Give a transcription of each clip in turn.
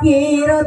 quiero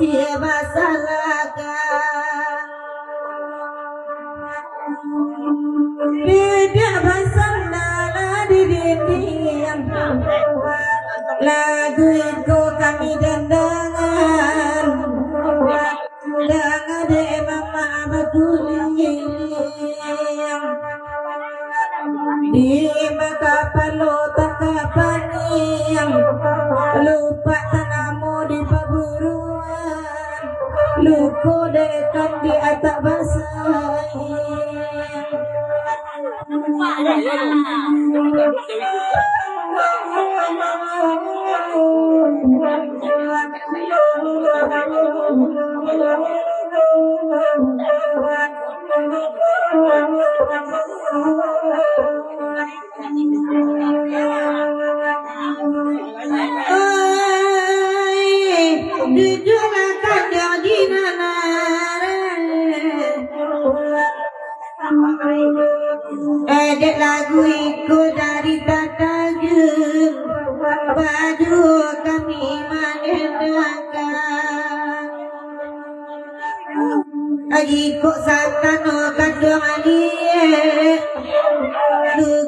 siya basalaka Bibi basalala di dinding yang Lagu itu kami dendangan Dengan dek mama abadulinya di mata palo tak kapan lupa tak lalu ku di atas basahi Wah,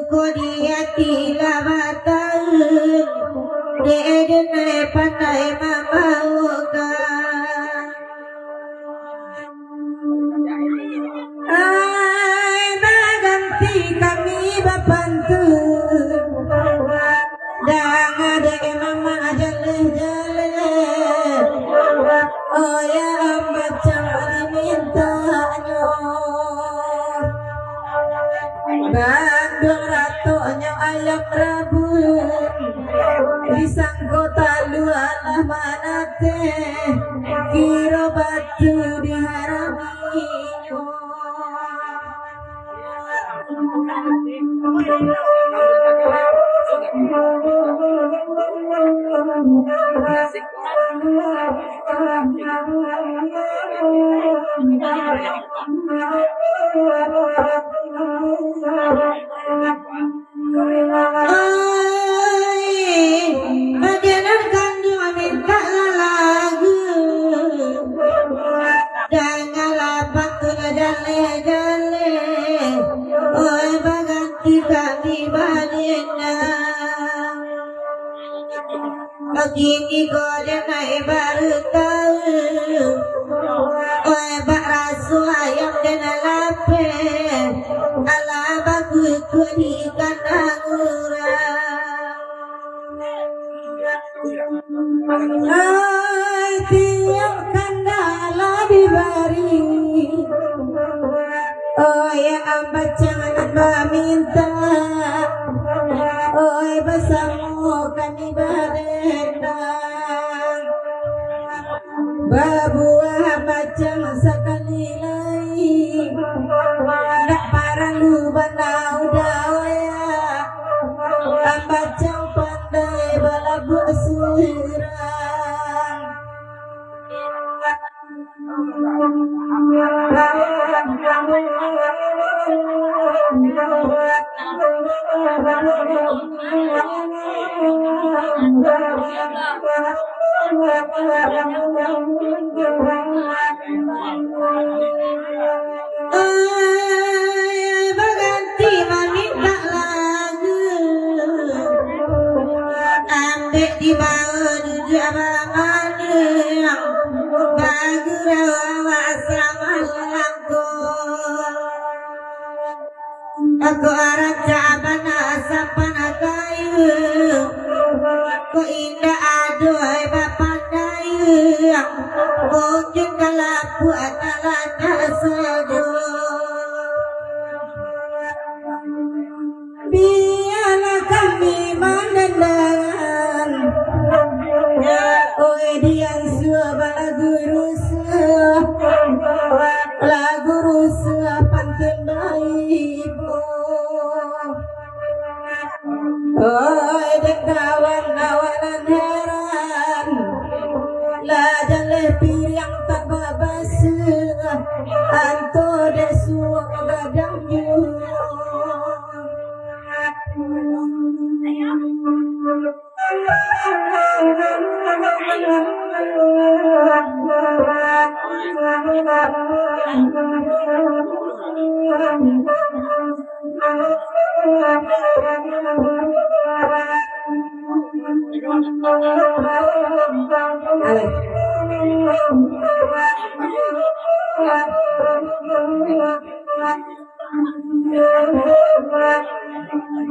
Kuriya Tila Vatan Dede Ne Patai Ma Bala Prabhu disanggotalu ala manate kiro batu diharami Thank you. be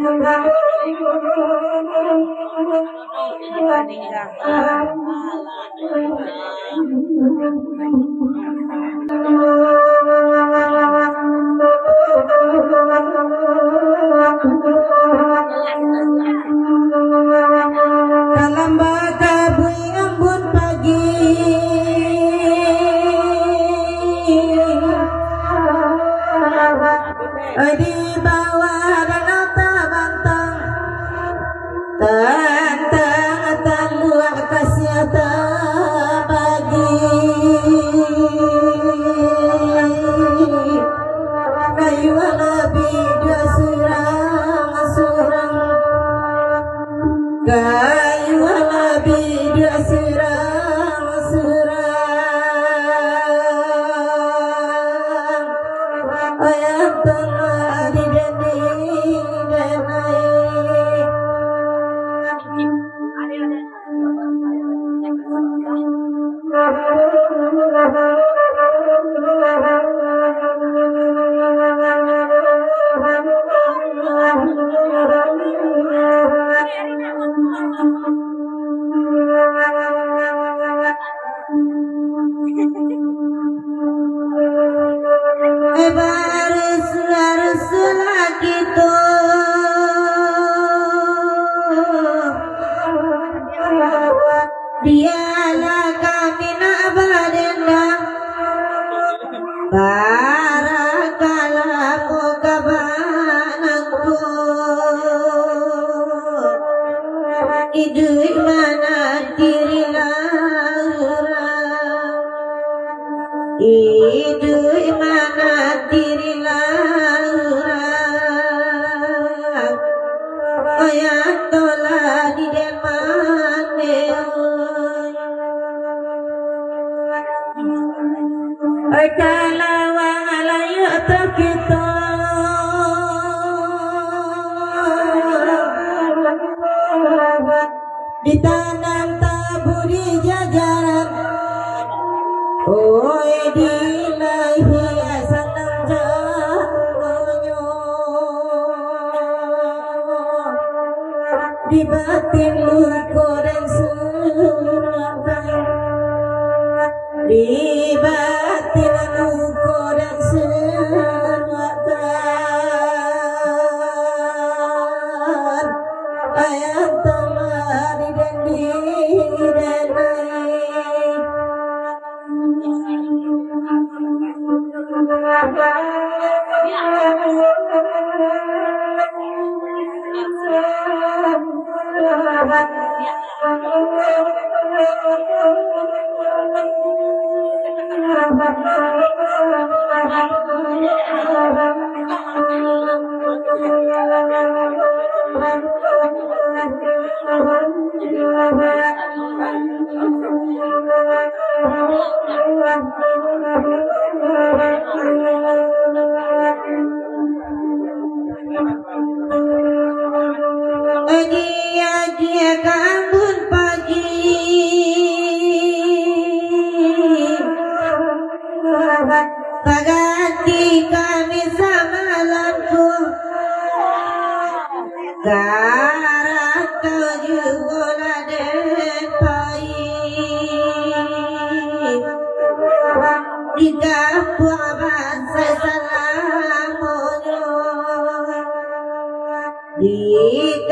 我终于把你看明白了。I can't love. Thank you.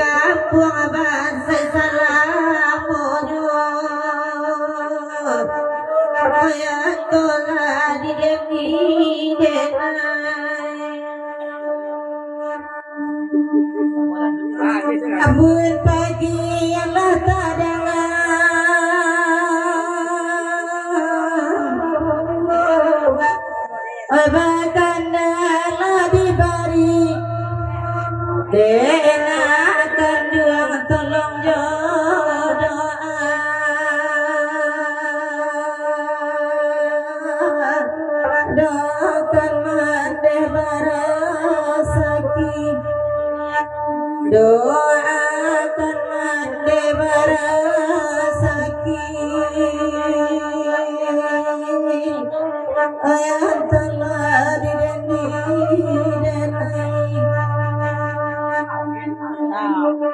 ka kuang ba sai sala